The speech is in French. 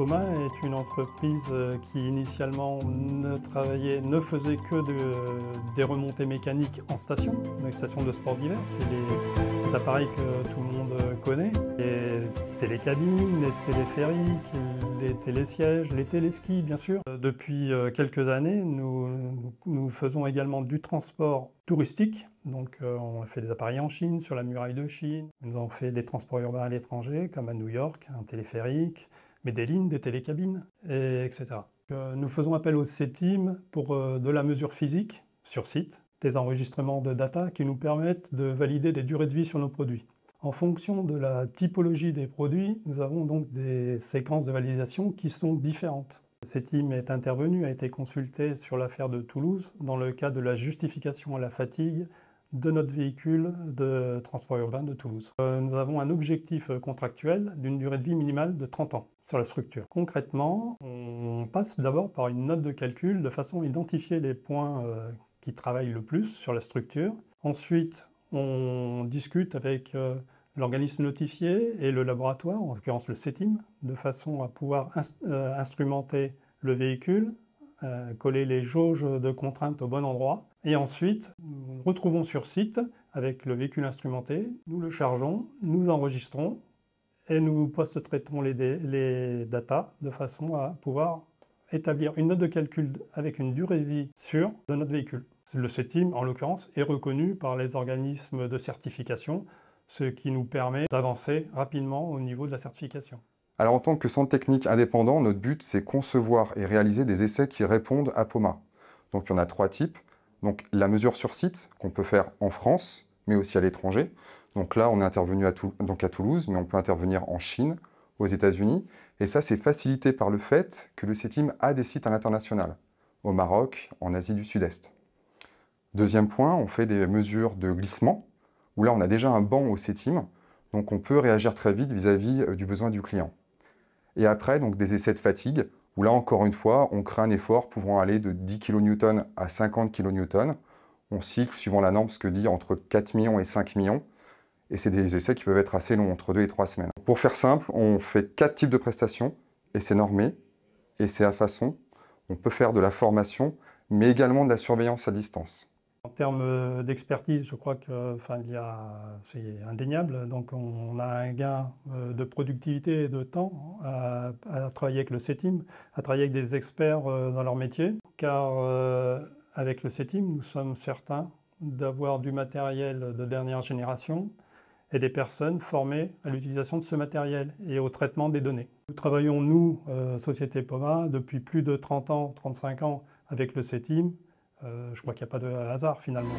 Poma est une entreprise euh, qui initialement ne travaillait, ne faisait que de- des remontées mécaniques en station, les stations de sport d'hiver. C'est les, appareils que tout le monde connaît. Les télécabines, les téléphériques, les télésièges, les téléskis bien sûr. Euh, Depuis euh, quelques années, nous, faisons également du transport touristique. Donc euh, on a fait des appareils en Chine, sur la muraille de Chine. Nous avons fait des transports urbains à l'étranger, comme à New York, un téléphérique, mais des lignes, des télécabines, et etc. Euh, Nous faisons appel au CETIM pour euh, de la mesure physique sur site, des enregistrements de data qui nous permettent de valider des durées de vie sur nos produits. En fonction de la typologie des produits, nous avons donc des séquences de validation qui sont différentes. CETIM est intervenu, a été consulté sur l'affaire de Toulouse dans le cas de la justification à la fatigue de notre véhicule de transport urbain de Toulouse. Euh, nous avons un objectif euh, contractuel d'une durée de vie minimale de 30 ans sur la structure. Concrètement, on passe d'abord par une note de calcul de façon à identifier les points euh, qui travaillent le plus sur la structure. Ensuite, on discute avec l'organisme notifié et le laboratoire, en l'occurrence le CETIM, de façon à pouvoir ins- instrumenter le véhicule, coller les jauges de contraintes au bon endroit. Et ensuite, nous retrouvons sur site avec le véhicule instrumenté, nous le chargeons, nous enregistrons et nous post-traitons les, les datas de façon à pouvoir établir une note de calcul avec une durée de vie sûre de notre véhicule. Le CETIM, en l'occurrence, est reconnu par les organismes de certification, ce qui nous permet d'avancer rapidement au niveau de la certification. Alors en tant que centre technique indépendant, notre but c'est concevoir et réaliser des essais qui répondent à POMA. Donc il y en a trois types. Donc la mesure sur site qu'on peut faire en France, mais aussi à l'étranger. Donc là on est intervenu à, donc à Toulouse, mais on peut intervenir en Chine, aux États-Unis. Et ça c'est facilité par le fait que le CETIM a des sites à l'international, au Maroc, en Asie du Sud-Est. Deuxième point, on fait des mesures de glissement, où là on a déjà un banc au CETIM, donc on peut réagir très vite vis-à-vis euh, du besoin du client. Et après, donc des essais de fatigue, où là encore une fois, on crée un effort pouvant aller de 10 kN à 50 kN. On cycle suivant la norme ce que dit entre 4 millions et 5 millions. Et c'est des essais qui peuvent être assez longs, entre 2 et 3 semaines. Pour faire simple, on fait quatre types de prestations, et c'est normé, et c'est à façon. On peut faire de la formation, mais également de la surveillance à distance. En termes euh, d'expertise, je crois que enfin, c'est indéniable. Donc, on a un gain euh, de productivité et de temps à, travailler avec le CETIM, à travailler avec des experts euh, dans leur métier, car avec le CETIM, nous sommes certains d'avoir du matériel de dernière génération et des personnes formées à l'utilisation de ce matériel et au traitement des données. Nous travaillons, nous, Société Poma, depuis plus de 30 ans, 35 ans avec le CETIM. Euh, je crois qu'il n'y a pas de hasard finalement.